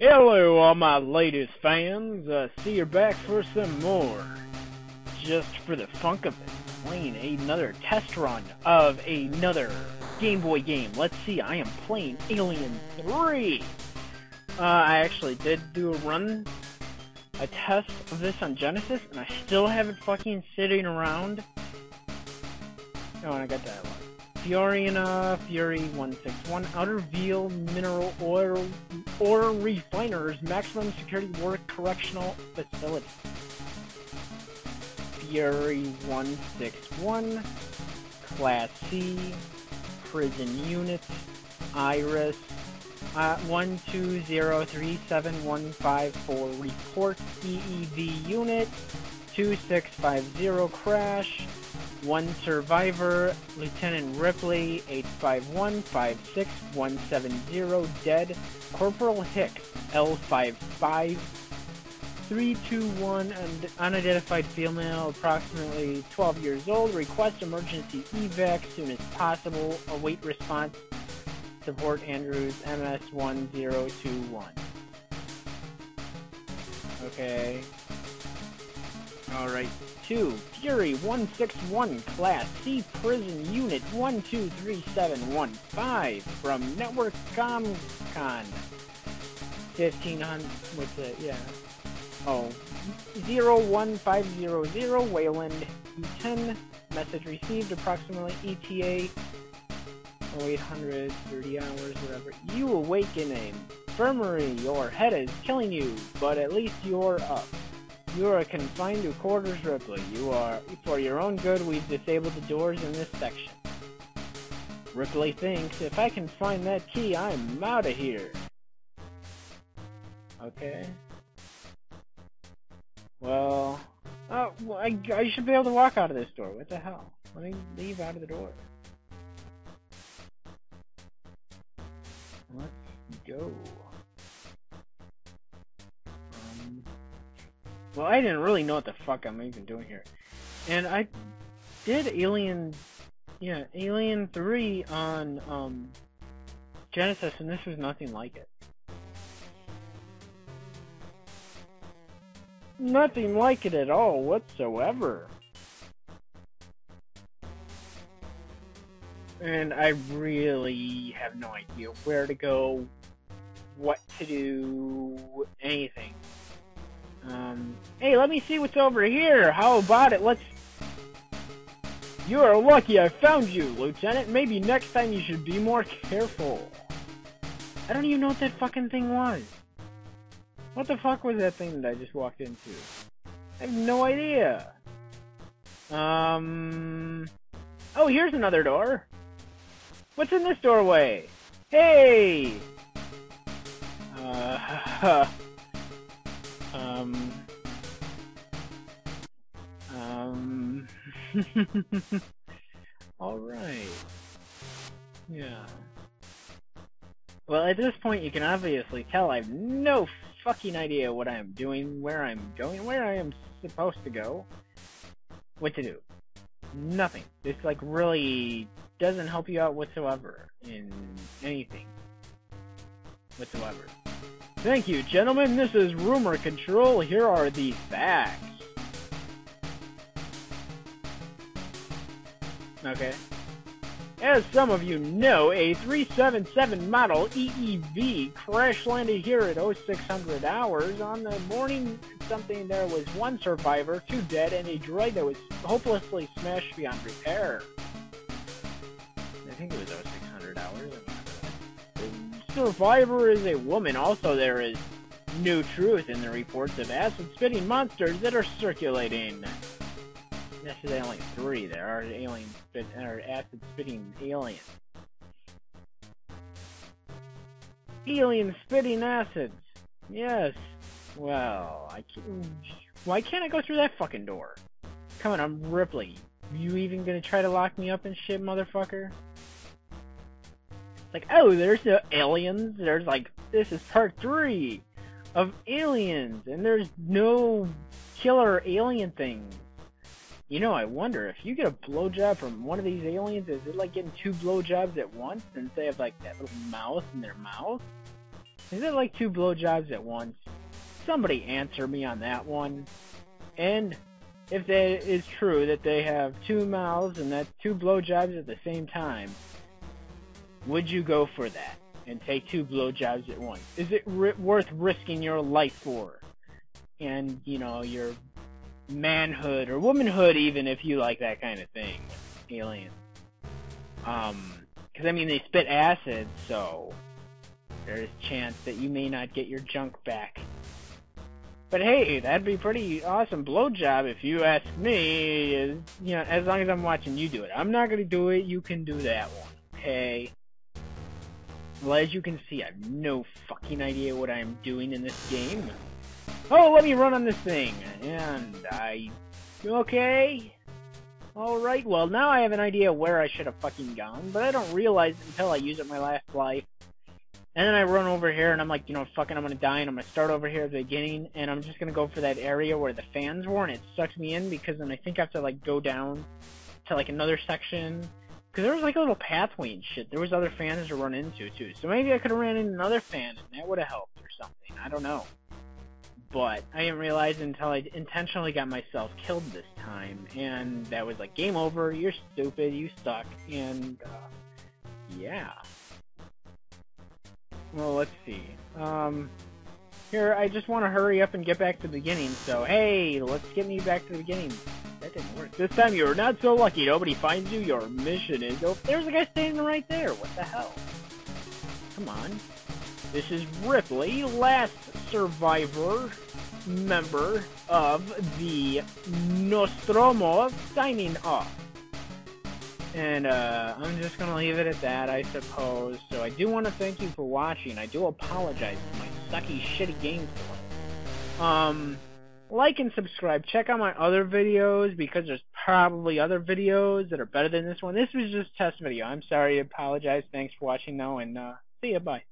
Hello, all my latest fans. Uh, see you're back for some more. Just for the funk of it, playing another test run of another Game Boy game. Let's see, I am playing Alien 3. Uh, I actually did do a run, a test of this on Genesis, and I still have it fucking sitting around. Oh, and I got that. Fiorina Fury 161 Outer Veil Mineral Oil Ore Refiners Maximum Security Work Correctional Facility. Fury 161 Class C Prison Unit Iris uh, 1203715 Report EEV Unit 2650 Crash one survivor, Lieutenant Ripley, 851-56170, dead. Corporal Hicks, L55, 321, and unidentified female, approximately 12 years old. Request emergency evac soon as possible. Await response. Support Andrews, MS1021. Okay. Alright. 2, Fury 161, Class C Prison Unit 123715 from Network ComCon. 1500, what's it, yeah. Oh, 01500 Weyland E10, message received, approximately ETA 0830 hours, whatever. You awaken a infirmary, your head is killing you, but at least you're up. You are confined to quarters, Ripley. You are, for your own good, we've disabled the doors in this section. Ripley thinks, if I can find that key, I'm out of here. Okay. Well, oh, I, I should be able to walk out of this door. What the hell? Let me leave out of the door. Well, I didn't really know what the fuck I'm even doing here. And I did Alien, yeah, Alien 3 on um, Genesis, and this was nothing like it. Nothing like it at all whatsoever. And I really have no idea where to go, what to do, anything. Um, hey, let me see what's over here. How about it? Let's... You are lucky I found you, Lieutenant. Maybe next time you should be more careful. I don't even know what that fucking thing was. What the fuck was that thing that I just walked into? I have no idea. Um... Oh, here's another door. What's in this doorway? Hey! Uh... Um. Um. Alright. Yeah. Well, at this point, you can obviously tell I have no fucking idea what I am doing, where I'm going, where I am supposed to go, what to do. Nothing. This, like, really doesn't help you out whatsoever in anything whatsoever. Thank you, gentlemen. This is Rumor Control. Here are the facts. Okay. As some of you know, a 377 model EEV crash landed here at 0600 hours. On the morning something there was one survivor, two dead, and a droid that was hopelessly smashed beyond repair. I think it was 0600 hours survivor is a woman. Also, there is new truth in the reports of acid-spitting monsters that are circulating. Actually, only three. There are alien spit or acid-spitting aliens. Alien spitting acids. Yes. Well, I can't. Why can't I go through that fucking door? Come on, I'm Ripley. You even gonna try to lock me up and shit, motherfucker? Like, oh, there's no aliens. There's like, this is part three of aliens, and there's no killer alien things. You know, I wonder if you get a blowjob from one of these aliens, is it like getting two blowjobs at once since they have like that little mouth in their mouth? Is it like two blowjobs at once? Somebody answer me on that one. And if that is true that they have two mouths and that's two blowjobs at the same time, would you go for that and take two blowjobs at once? Is it ri worth risking your life for? And, you know, your manhood or womanhood even if you like that kind of thing. alien. Um, because I mean they spit acid, so there's a chance that you may not get your junk back. But hey, that'd be pretty awesome blowjob if you ask me. You know, as long as I'm watching you do it. I'm not gonna do it. You can do that one. Okay. Well, as you can see, I have no fucking idea what I'm doing in this game. Oh, let me run on this thing. And I... Okay? Alright, well, now I have an idea where I should have fucking gone, but I don't realize until I use it my last life. And then I run over here, and I'm like, you know, fucking, I'm gonna die, and I'm gonna start over here at the beginning, and I'm just gonna go for that area where the fans were, and it sucks me in, because then I think I have to, like, go down to, like, another section. Because there was, like, a little pathway and shit. There was other fans to run into, too. So maybe I could have ran into another fan, and that would have helped, or something. I don't know but I didn't realize until I intentionally got myself killed this time, and that was like, game over, you're stupid, you suck, and, uh, yeah. Well, let's see. Um, here, I just want to hurry up and get back to the beginning, so, hey, let's get me back to the beginning. That didn't work. This time you're not so lucky, nobody finds you, your mission is, oh, there's a guy standing right there, what the hell? Come on. This is Ripley, last survivor member of the Nostromo, signing off. And uh, I'm just going to leave it at that, I suppose. So I do want to thank you for watching. I do apologize for my sucky, shitty gameplay. Um, like and subscribe. Check out my other videos because there's probably other videos that are better than this one. This was just test video. I'm sorry. I apologize. Thanks for watching, though, and uh, see ya. Bye.